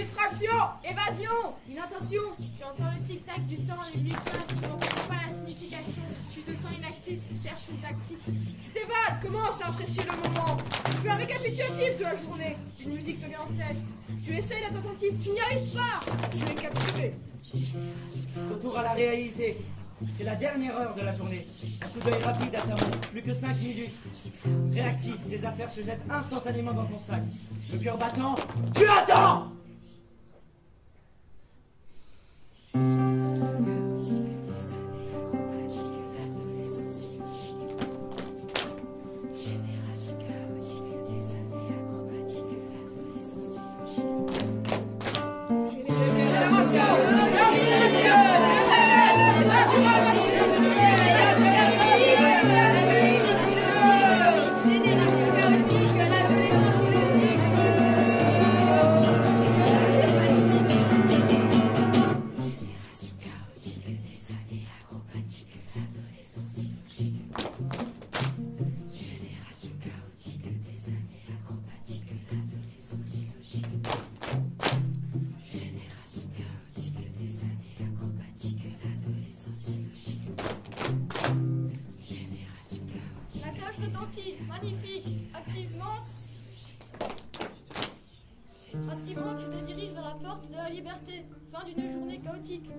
Distraction Évasion Inattention Tu entends le tic-tac du temps, les minutes passent, tu n'en comprends pas la signification. Tu te sens inactif, tu cherches une tactique. Tu t'évades Commence à apprécier le moment? Tu fais un récapitulatif de la journée Une musique te vient en tête Tu essayes d'être attentif, tu n'y arrives pas Tu es capturé Retour à la réalité. C'est la dernière heure de la journée. Un coup d'œil rapide à ta montre. Plus que 5 minutes. Réactif, tes affaires se jettent instantanément dans ton sac. Le cœur battant, tu attends magnifique. Activement. Activement, tu te diriges vers la porte de la liberté. Fin d'une journée chaotique.